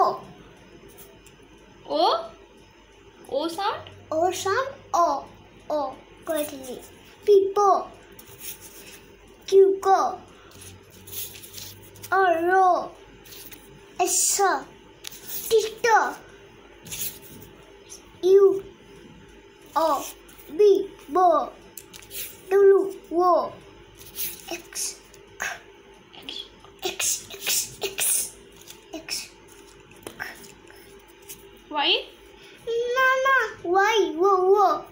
O. O? O sound? O sound? O. O. Correctly. People Q go R S Tito. U O. B Bo. W O X. X X. X Y Nana, why? Whoa, whoa.